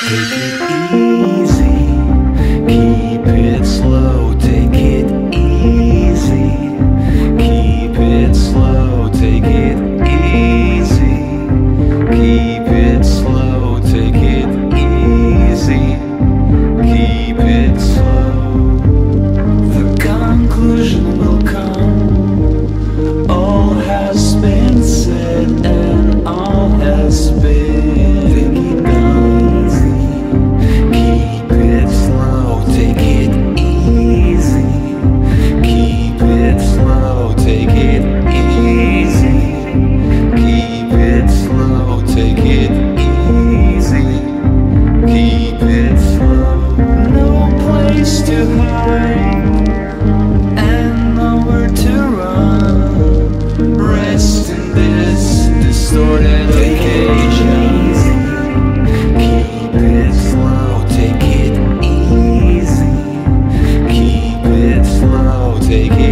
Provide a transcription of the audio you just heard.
Take it easy, keep it slow. take it.